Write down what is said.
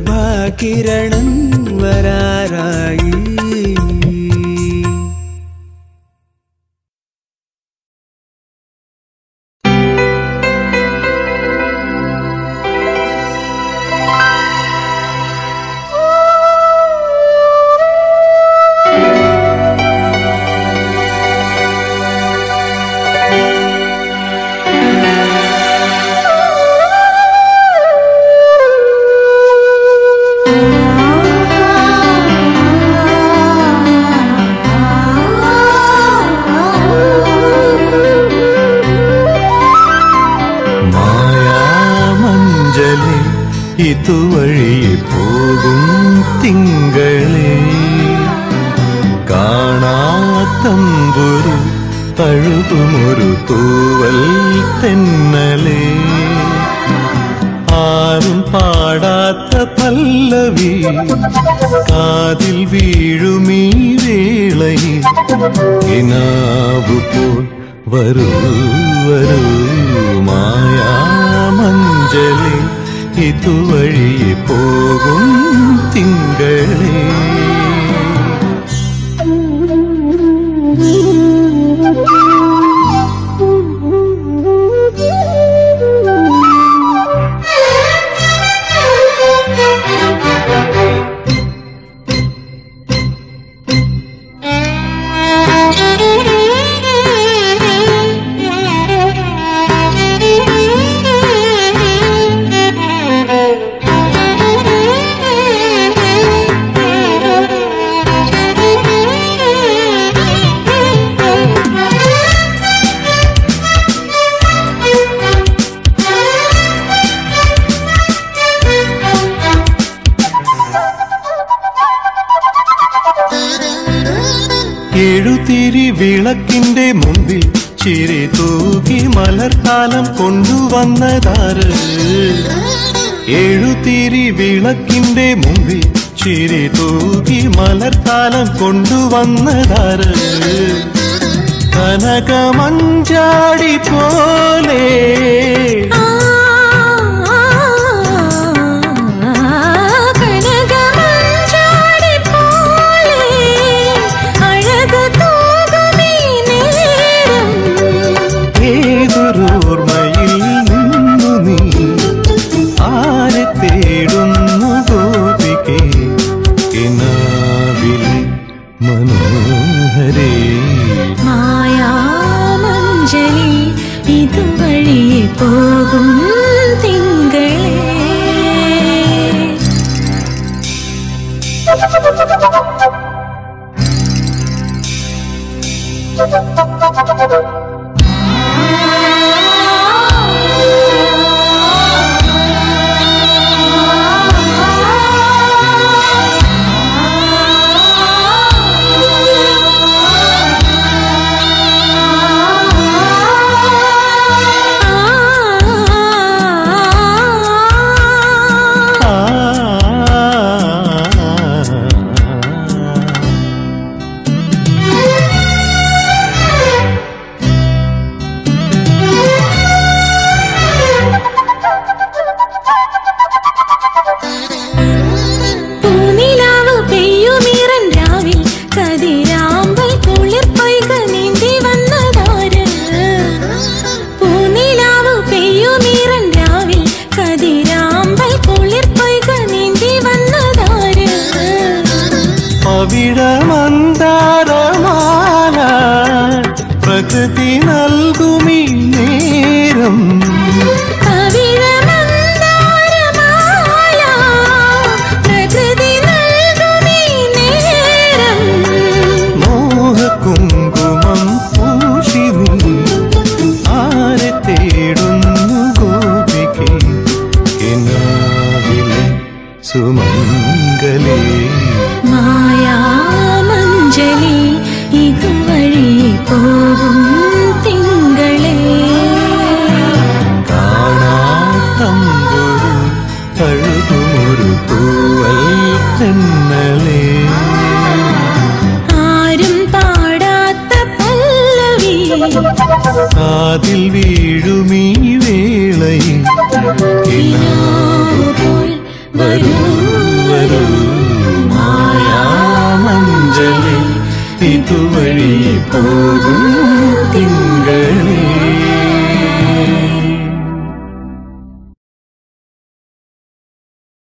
പ്രഭാകിരണം വരാറായി. ഇതുവഴി പോകും തിങ്കളെ കാണാത്തമ്പുരു തഴുകുമൊരു തൂവൽ തെന്നലേ ആരും പാടാത്ത പല്ലവി കാതിൽ വീഴുമീ വേളയിൽ കിനാവു പോൽ വരൂ വരൂ മായാമഞ്ജലി ഇതുവഴി പോകും തിങ്കളേ വിളക്കിന്റെ മുമ്പിൽ ചിരി തൂകി മലർക്കാലം കൊണ്ടുവന്നതാറ് എഴുതിരി വിളക്കിന്റെ മുമ്പിൽ ചിരി തൂകി മലർക്കാലം കൊണ്ടുവന്നതാറ് കനകമഞ്ചാടി പോലെ മനോഹരേ. മായാമഞ്ജലി ഇതുവഴി പോകും de. തഴുകുമൊരു തൂവൽ തെന്നലേ ആരും പാടാത്ത പല്ലവി. കാതിൽ വീഴുമീ വേള വേളയിൽ. വരൂ വരൂ മായാമഞ്ജലി. ഇതുവഴി പോകും